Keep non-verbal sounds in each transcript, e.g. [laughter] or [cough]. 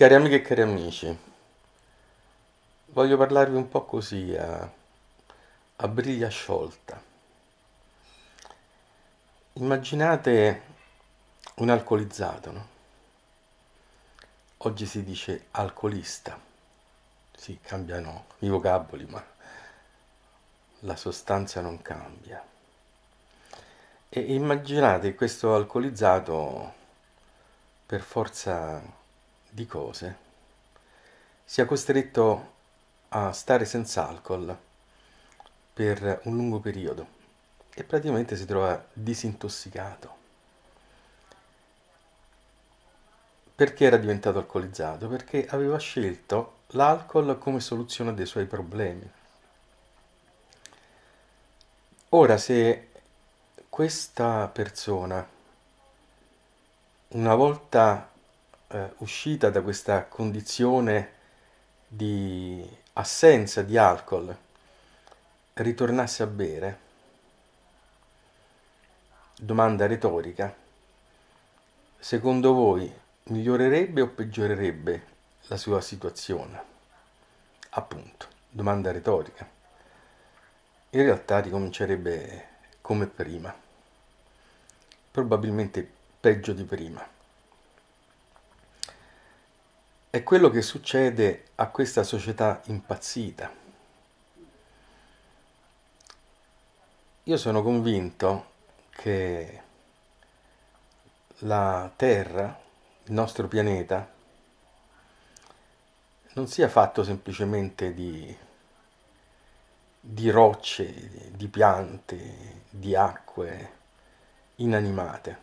Cari amiche e cari amici, voglio parlarvi un po' così a, a briglia sciolta. Immaginate un alcolizzato, no? Oggi si dice alcolista, sì, cambiano i vocaboli, ma la sostanza non cambia. E immaginate questo alcolizzato per forza di cose sia costretto a stare senza alcol per un lungo periodo e praticamente si trova disintossicato. Perché era diventato alcolizzato? Perché aveva scelto l'alcol come soluzione dei suoi problemi. Ora, se questa persona, una volta eh, uscita da questa condizione di assenza di alcol ritornasse a bere? Domanda retorica. Secondo voi migliorerebbe o peggiorerebbe la sua situazione? Appunto, domanda retorica. In realtà ricomincerebbe come prima, probabilmente peggio di prima. È quello che succede a questa società impazzita. Io sono convinto che la Terra, il nostro pianeta, non sia fatto semplicemente di, di rocce, di piante, di acque inanimate,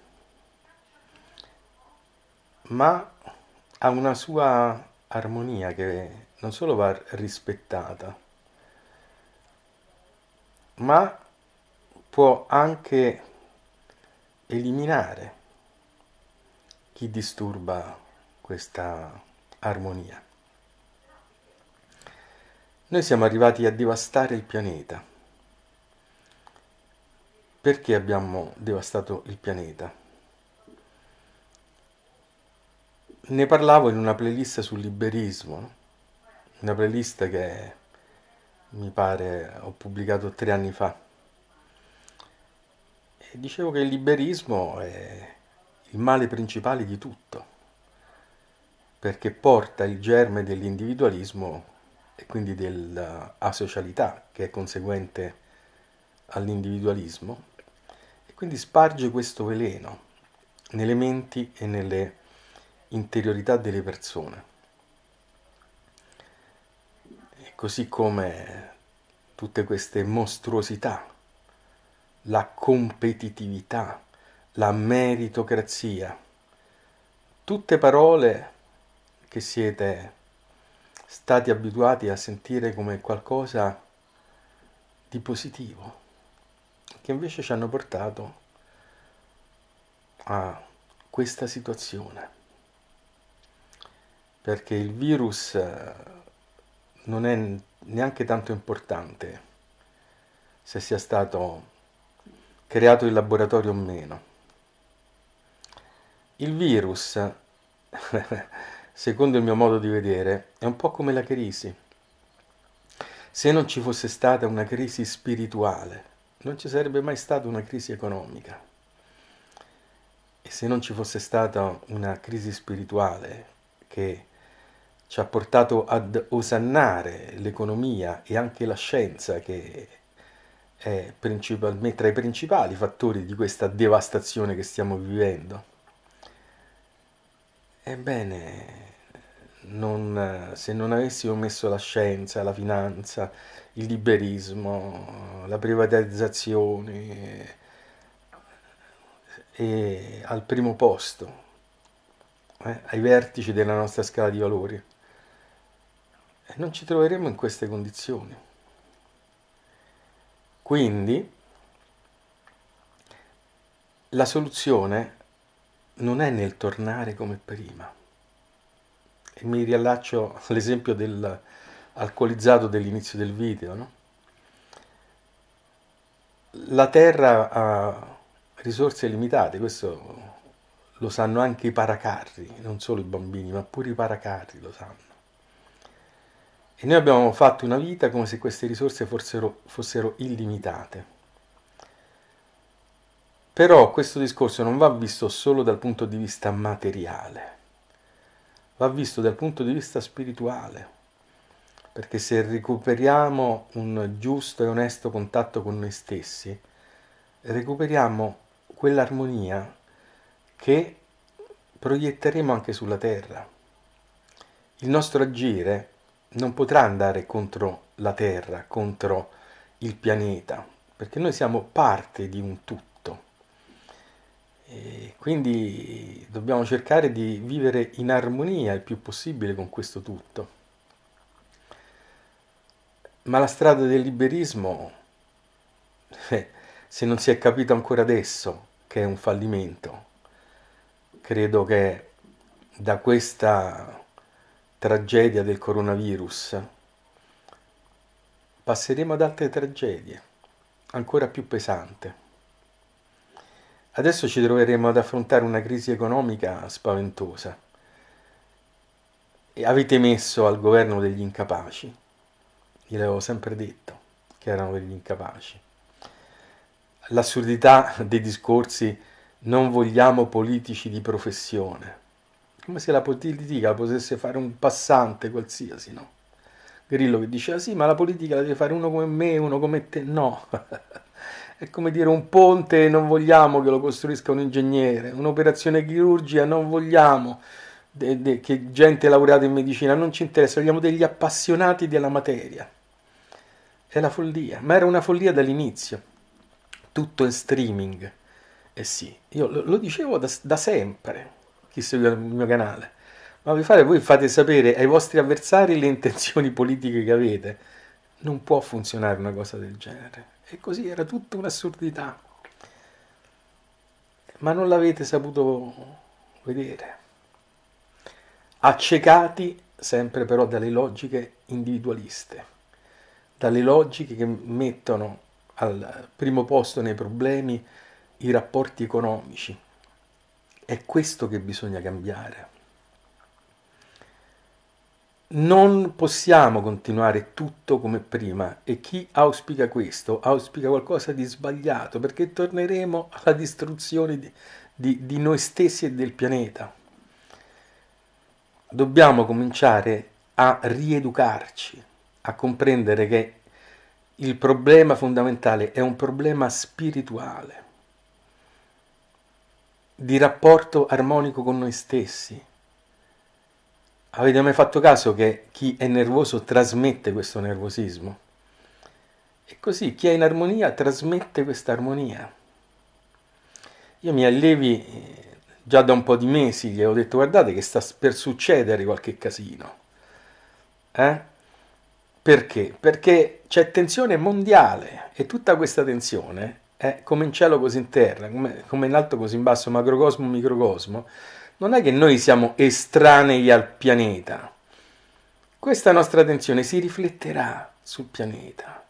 ma ha una sua armonia che non solo va rispettata, ma può anche eliminare chi disturba questa armonia. Noi siamo arrivati a devastare il pianeta. Perché abbiamo devastato il pianeta? Ne parlavo in una playlist sul liberismo, una playlist che mi pare ho pubblicato tre anni fa. E dicevo che il liberismo è il male principale di tutto, perché porta il germe dell'individualismo e quindi dell'asocialità che è conseguente all'individualismo e quindi sparge questo veleno nelle menti e nelle interiorità delle persone. E così come tutte queste mostruosità, la competitività, la meritocrazia, tutte parole che siete stati abituati a sentire come qualcosa di positivo, che invece ci hanno portato a questa situazione perché il virus eh, non è neanche tanto importante se sia stato creato in laboratorio o meno. Il virus, [laughs] secondo il mio modo di vedere, è un po' come la crisi. Se non ci fosse stata una crisi spirituale, non ci sarebbe mai stata una crisi economica. E se non ci fosse stata una crisi spirituale che ci ha portato ad osannare l'economia e anche la scienza che è tra i principali fattori di questa devastazione che stiamo vivendo. Ebbene, non, se non avessimo messo la scienza, la finanza, il liberismo, la privatizzazione e al primo posto, eh, ai vertici della nostra scala di valori, non ci troveremo in queste condizioni. Quindi la soluzione non è nel tornare come prima. E mi riallaccio all'esempio dell'alcolizzato dell'inizio del video. No? La Terra ha risorse limitate, questo lo sanno anche i paracarri, non solo i bambini, ma pure i paracarri lo sanno. E noi abbiamo fatto una vita come se queste risorse fossero, fossero illimitate. Però questo discorso non va visto solo dal punto di vista materiale, va visto dal punto di vista spirituale, perché se recuperiamo un giusto e onesto contatto con noi stessi, recuperiamo quell'armonia che proietteremo anche sulla Terra. Il nostro agire non potrà andare contro la Terra, contro il pianeta, perché noi siamo parte di un tutto. E quindi dobbiamo cercare di vivere in armonia il più possibile con questo tutto. Ma la strada del liberismo, [laughs] eh, se non si è capito ancora adesso che è un fallimento, credo che da questa tragedia del coronavirus passeremo ad altre tragedie, ancora più pesanti. Adesso ci troveremo ad affrontare una crisi economica spaventosa. E avete messo al governo degli incapaci, gliel'avevo sempre detto che erano degli incapaci. L'assurdità dei discorsi non vogliamo politici di professione, come se la politica potesse fare un passante qualsiasi, no? Grillo che diceva sì, ma la politica la deve fare uno come me, uno come te, no. [laughs] È come dire un ponte non vogliamo che lo costruisca un ingegnere, un'operazione chirurgica non vogliamo de, de, che gente laureata in medicina, non ci interessa, vogliamo degli appassionati della materia. È la follia, ma era una follia dall'inizio, tutto in streaming eh sì, io lo, lo dicevo da, da, sempre, chi segue il mio canale, ma vi fate, voi fate sapere ai vostri avversari le intenzioni politiche che avete. Non può funzionare una cosa del genere. E così era tutta un'assurdità. Ma non l'avete saputo vedere. Accecati sempre però dalle logiche individualiste, dalle logiche che mettono al primo posto nei problemi i rapporti economici. È questo che bisogna cambiare. Non possiamo continuare tutto come prima e chi auspica questo auspica qualcosa di sbagliato perché torneremo alla distruzione di, di, di noi stessi e del pianeta. Dobbiamo cominciare a rieducarci, a comprendere che il problema fondamentale è un problema spirituale di rapporto armonico con noi stessi. Avete mai fatto caso che chi è nervoso trasmette questo nervosismo? E così chi è in armonia trasmette questa armonia. Io mi allievi eh, già da un po' di mesi, gli ho detto guardate che sta per succedere qualche casino. Eh? Perché? Perché c'è tensione mondiale e tutta questa tensione è come in cielo così in terra, come, come in alto così in basso, macrocosmo, microcosmo, non è che noi siamo estranei al pianeta. Questa nostra attenzione si rifletterà sul pianeta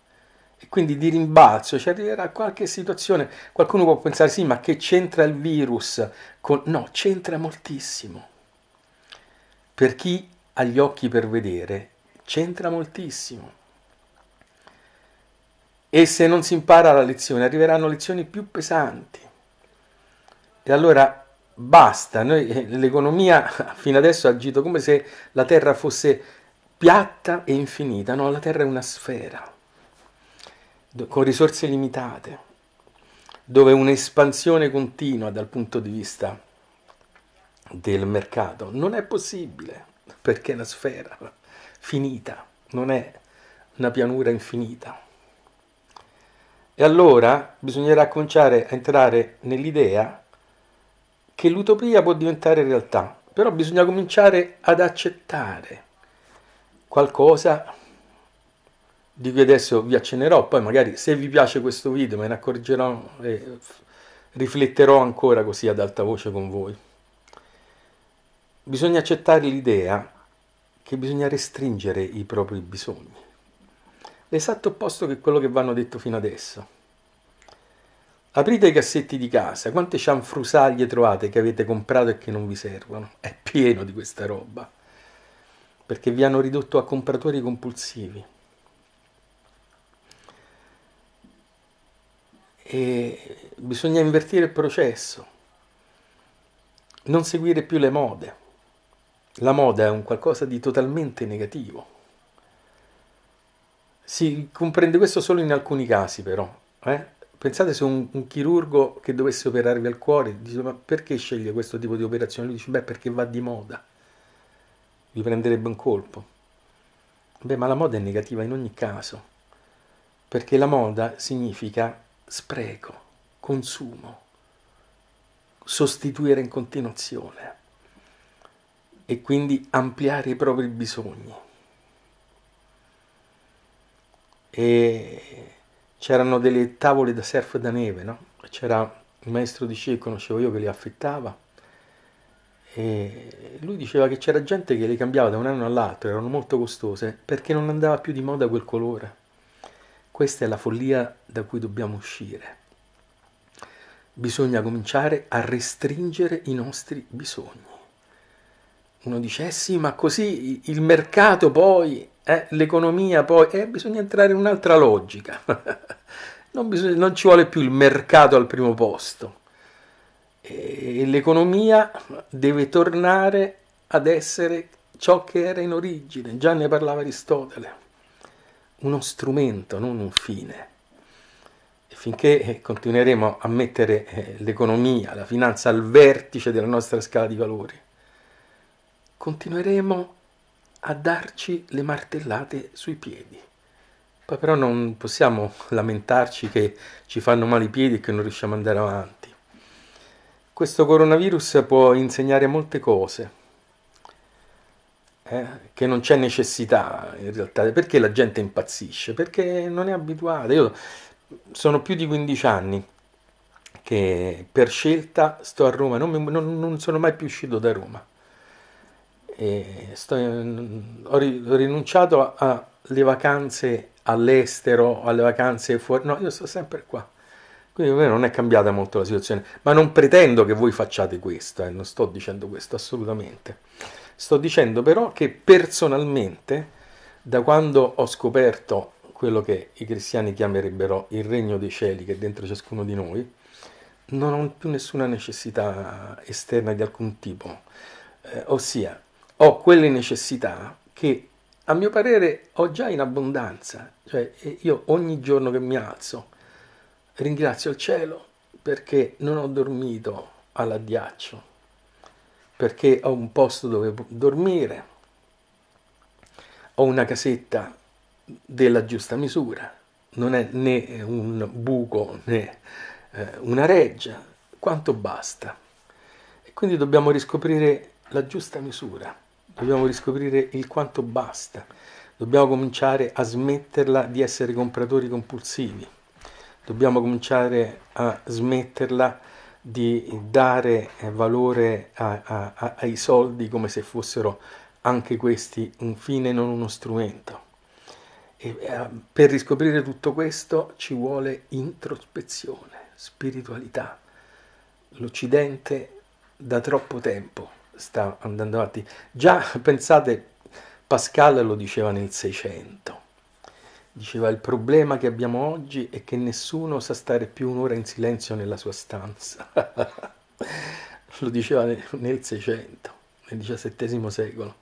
e quindi di rimbalzo ci arriverà qualche situazione. Qualcuno può pensare sì, ma che c'entra il virus? Con... No, c'entra moltissimo. Per chi ha gli occhi per vedere, c'entra moltissimo. E se non si impara la lezione, arriveranno lezioni più pesanti. E allora basta, Noi, eh, l'economia [laughs] fino adesso ha agito come se la Terra fosse piatta e infinita, no, la Terra è una sfera, con risorse limitate, dove un'espansione continua dal punto di vista del mercato non è possibile, perché è una sfera [laughs] finita, non è una pianura infinita. E allora bisognerà cominciare a entrare nell'idea che l'utopia può diventare realtà, però bisogna cominciare ad accettare qualcosa di cui adesso vi accennerò, poi magari se vi piace questo video me ne accorgerò e rifletterò ancora così ad alta voce con voi. Bisogna accettare l'idea che bisogna restringere i propri bisogni l'esatto opposto che quello che vanno detto fino adesso. Aprite i cassetti di casa, quante cianfrusaglie trovate che avete comprato e che non vi servono? È pieno di questa roba, perché vi hanno ridotto a compratori compulsivi. E bisogna invertire il processo, non seguire più le mode. La moda è un qualcosa di totalmente negativo. Si comprende questo solo in alcuni casi però. Eh? Pensate se un, un, chirurgo che dovesse operarvi al cuore dice ma perché sceglie questo tipo di operazione? Lui dice beh perché va di moda, vi prenderebbe un colpo. Beh ma la moda è negativa in ogni caso, perché la moda significa spreco, consumo, sostituire in continuazione e quindi ampliare i propri bisogni. E c'erano delle tavole da surf da neve, no? C'era il maestro di sci che conoscevo io che le affittava e lui diceva che c'era gente che le cambiava da un anno all'altro, erano molto costose perché non andava più di moda quel colore. Questa è la follia da cui dobbiamo uscire. Bisogna cominciare a restringere i nostri bisogni. Uno dice, eh sì, ma così il mercato poi eh, l'economia poi, eh, bisogna entrare in un'altra logica. [laughs] non, bisogna, non, ci vuole più il mercato al primo posto. E l'economia deve tornare ad essere ciò che era in origine. Già ne parlava Aristotele. Uno strumento, non un fine. E finché eh, continueremo a mettere eh, l'economia, la finanza al vertice della nostra scala di valori, continueremo a darci le martellate sui piedi. Poi però non possiamo lamentarci che ci fanno male i piedi e che non riusciamo ad andare avanti. Questo coronavirus può insegnare molte cose, eh, che non c'è necessità in realtà. Perché la gente impazzisce? Perché non è abituata. Io sono più di 15 anni che per scelta sto a Roma, non, non, non sono mai più uscito da Roma sto, ho, rinunciato alle vacanze all'estero, alle vacanze fuori, no, io sto sempre qua. Quindi per me non è cambiata molto la situazione, ma non pretendo che voi facciate questo, eh, non sto dicendo questo assolutamente. Sto dicendo però che personalmente, da quando ho scoperto quello che i cristiani chiamerebbero il regno dei cieli che è dentro ciascuno di noi, non ho più nessuna necessità esterna di alcun tipo. Eh, ossia, ho quelle necessità che a mio parere ho già in abbondanza, cioè io ogni giorno che mi alzo ringrazio il cielo perché non ho dormito all'addiaccio, perché ho un posto dove dormire, ho una casetta della giusta misura, non è né un buco né eh, una reggia, quanto basta. E quindi dobbiamo riscoprire la giusta misura dobbiamo riscoprire il quanto basta, dobbiamo cominciare a smetterla di essere compratori compulsivi, dobbiamo cominciare a smetterla di dare valore a, a, a, ai soldi come se fossero anche questi un fine, non uno strumento. E eh, per riscoprire tutto questo ci vuole introspezione, spiritualità. L'Occidente da troppo tempo sta andando avanti. Già, pensate, Pascal lo diceva nel 600. Diceva il problema che abbiamo oggi è che nessuno sa stare più un'ora in silenzio nella sua stanza. [laughs] lo diceva nel 600, nel XVII secolo.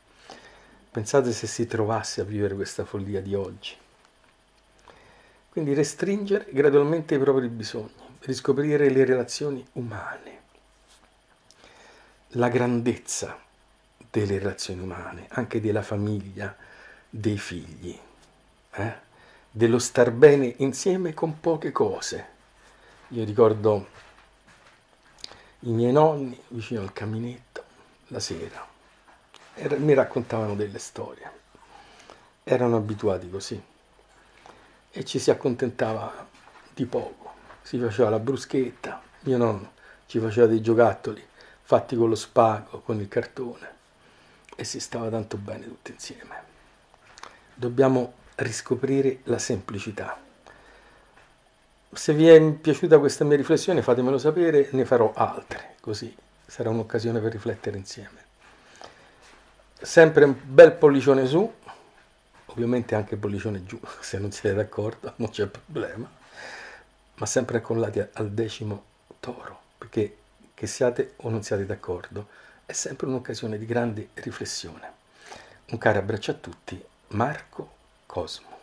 Pensate se si trovasse a vivere questa follia di oggi. Quindi restringere gradualmente i propri bisogni, riscoprire le relazioni umane la grandezza delle relazioni umane, anche della famiglia, dei figli, eh? dello star bene insieme con poche cose. Io ricordo i miei nonni vicino al caminetto la sera, Era, mi raccontavano delle storie, erano abituati così. E ci si accontentava di poco, si faceva la bruschetta, mio nonno ci faceva dei giocattoli fatti con lo spago, con il cartone e si stava tanto bene tutti insieme. Dobbiamo riscoprire la semplicità. Se vi è piaciuta questa mia riflessione fatemelo sapere, ne farò altre, così sarà un'occasione per riflettere insieme. Sempre un bel pollicione su, ovviamente anche pollicione giù, [laughs] se non siete d'accordo, non c'è problema, ma sempre accollati al decimo toro, perché che siate o non siate d'accordo, è sempre un'occasione di grande riflessione. Un caro abbraccio a tutti, Marco Cosmo.